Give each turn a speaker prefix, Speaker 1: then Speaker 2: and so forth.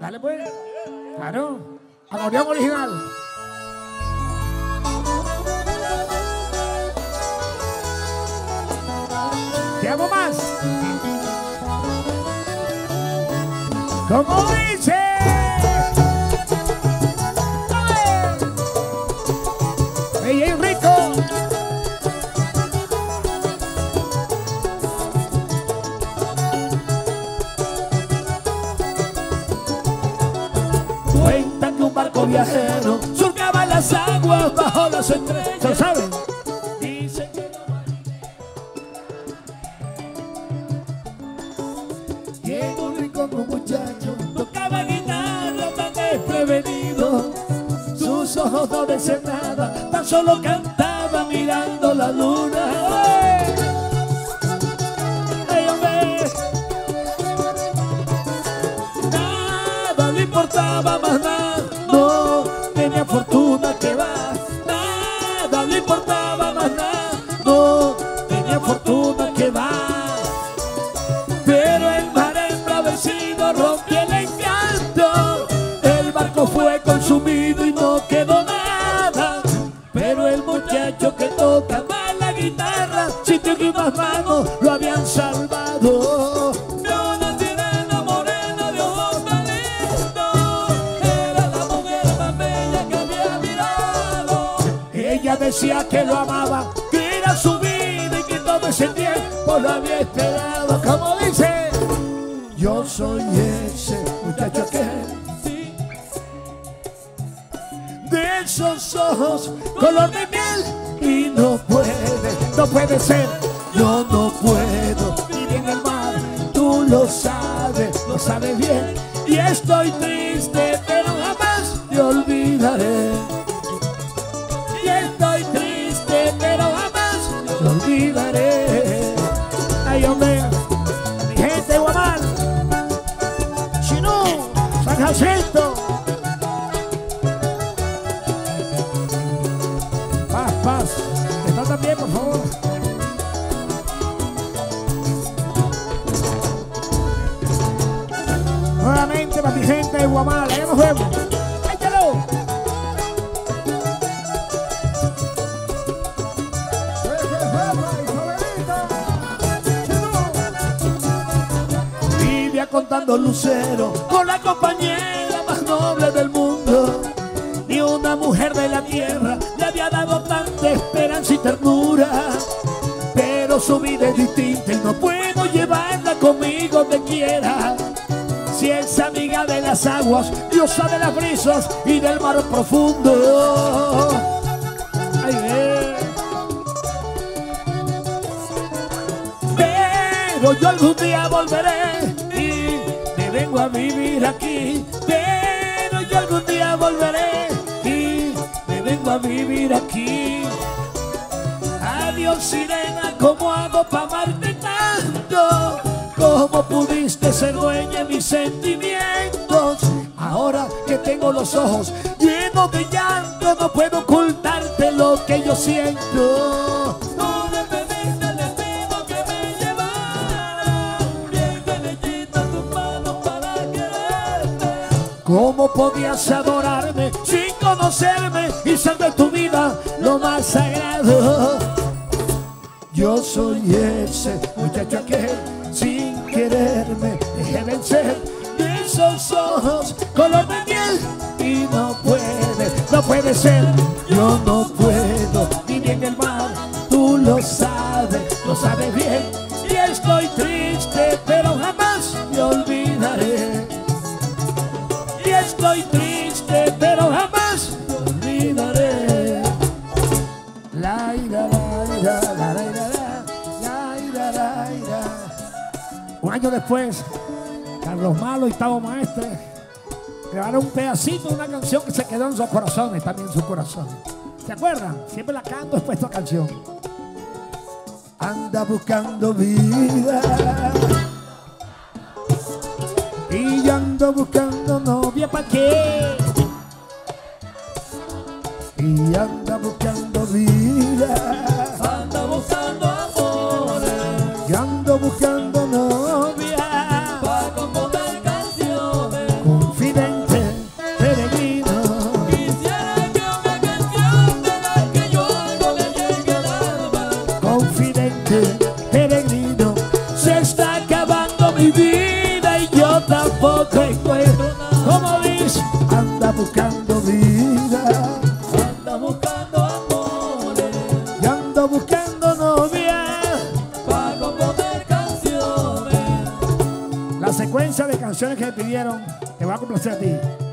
Speaker 1: Dale pues. Claro. Acordeón original. Te amo más. Como dice. ¡Ey, rico!
Speaker 2: Cuentan que un barco viajero surcaba las aguas bajo las estrellas.
Speaker 1: ¿Se lo saben?
Speaker 2: Dicen que los marineros Y en un rincón un muchacho tocaba guitarra tan desprevenido. Sus ojos no decían nada, tan solo cantaba mirando tenía fortuna que va. Nada le importaba más nada, no tenía fortuna que va. Pero el mar embravecido rompió el encanto. El barco fue consumido y no quedó nada. Pero el muchacho que tocaba la guitarra sintió que unas manos lo habían salvado. Decía que lo amaba, que era su vida y que todo ese tiempo lo había esperado. Como dice, yo soy ese muchacho que de esos ojos color de miel y no puede, no puede ser, yo no puedo vivir en el mar, tú lo sabes, lo sabes bien y estoy triste pero jamás te olvidaré. Te olvidaré. Ay hombre, mi gente de Guamal, Chinú, San Jacinto.
Speaker 1: Paz, paz. Está también, por favor. Nuevamente para mi gente de Guamala. Ya nos vemos.
Speaker 2: Contando lucero con la compañera más noble del mundo. Ni una mujer de la tierra le había dado tanta esperanza y ternura. Pero su vida es distinta y no puedo llevarla conmigo donde quiera. Si es amiga de las aguas, diosa de las brisas y del mar profundo. Ay, eh. Pero yo algún día volveré vengo a vivir aquí. Pero yo algún día volveré y me vengo a vivir aquí. Adiós sirena, ¿cómo hago para amarte tanto? ¿Cómo pudiste ser dueña de mis sentimientos? Ahora que tengo los ojos llenos de llanto, no puedo ocultarte lo que yo siento. ¿Cómo podías adorarme sin conocerme y ser de tu vida lo más sagrado? Yo soy ese muchacho aquel sin quererme dejé vencer de esos ojos color de miel y no puede, no puede ser. Yo no puedo vivir en el mar, tú lo sabes, lo sabes bien y estoy triste pero jamás me olvidaré. La ira, la ira, la ira, la, ira.
Speaker 1: Un año después, Carlos Malo y Tavo Maestre grabaron un pedacito de una canción que se quedó en sus corazones, también en sus corazones. ¿Se acuerdan? Siempre la canto después de esta canción.
Speaker 2: anda buscando vida. Y yo ando buscando novia pa' qué anda buscando vida. Anda buscando amores. Y ando buscando novia. Para componer canciones. Confidente, peregrino. Quisiera
Speaker 1: que una canción de la que yo no le llegue el alma.
Speaker 2: Confidente, peregrino. Se está acabando mi vida y yo tampoco encuentro. Como dice, anda buscando.
Speaker 3: Canciones.
Speaker 2: Que pidieron te va a complacer a ti.